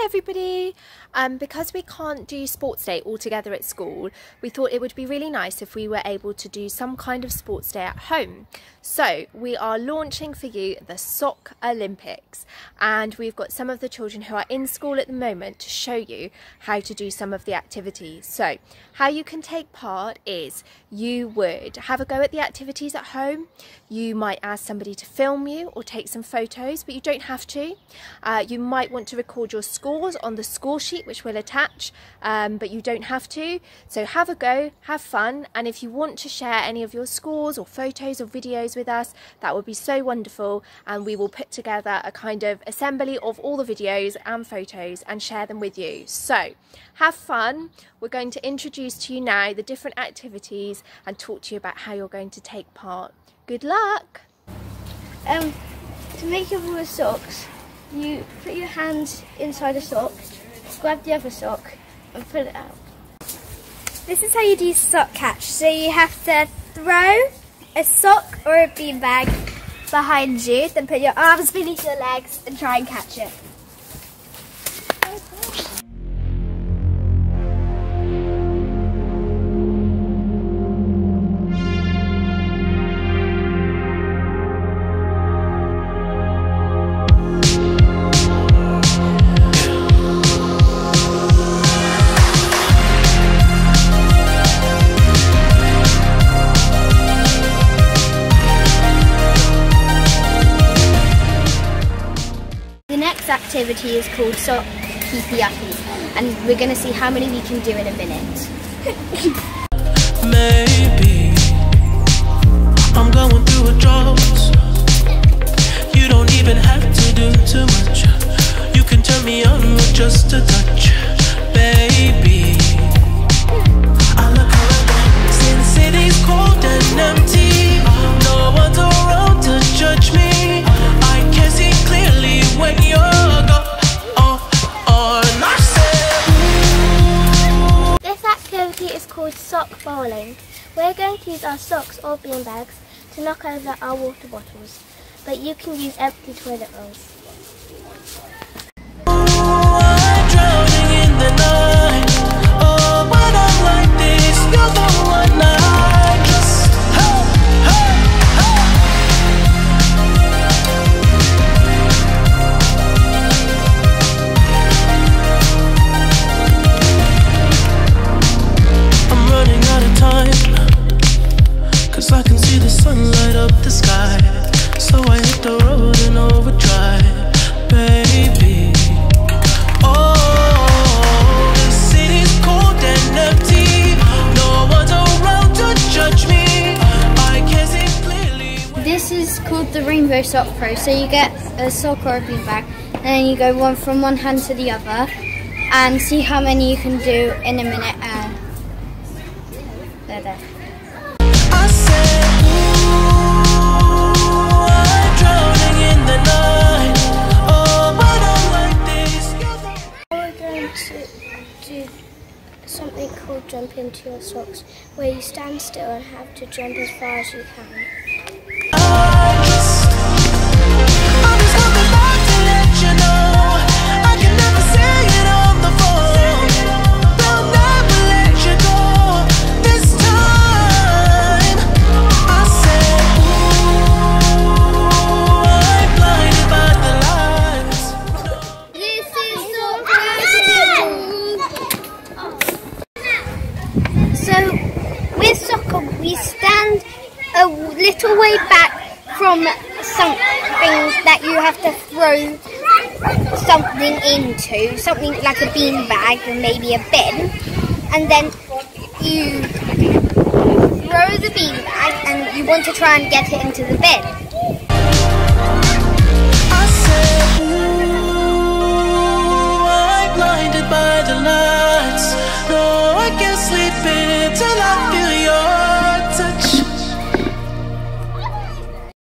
Hi everybody! Um, because we can't do sports day all together at school, we thought it would be really nice if we were able to do some kind of sports day at home. So we are launching for you the Sock Olympics and we've got some of the children who are in school at the moment to show you how to do some of the activities. So how you can take part is you would have a go at the activities at home. You might ask somebody to film you or take some photos, but you don't have to. Uh, you might want to record your scores on the score sheet which we'll attach um, but you don't have to. So have a go have fun and if you want to share any of your scores or photos or videos with us that would be so wonderful and we will put together a kind of assembly of all the videos and photos and share them with you. So have fun. We're going to introduce to you now the different activities and talk to you about how you're going to take part. Good luck! Um, to make your socks you put your hands inside a sock, grab the other sock and pull it out. This is how you do sock catch. So you have to throw a sock or a beanbag behind you, then put your arms beneath your legs and try and catch it. Activity is called Sock Keepy Uppy and we're going to see how many we can do in a minute. Maybe I'm going through a drought. You don't even have to do too much. You can turn me on with just a touch sock bowling. We're going to use our socks or bean bags to knock over our water bottles, but you can use empty toilet rolls. Rainbow Sock Pro. So you get a sock or a beanbag, and then you go one from one hand to the other, and see how many you can do in a minute. Uh, there, there. something called jump into your socks, where you stand still and have to jump as far as you can. Little way back from something that you have to throw something into, something like a bean bag or maybe a bin, and then you throw the bean bag and you want to try and get it into the bin.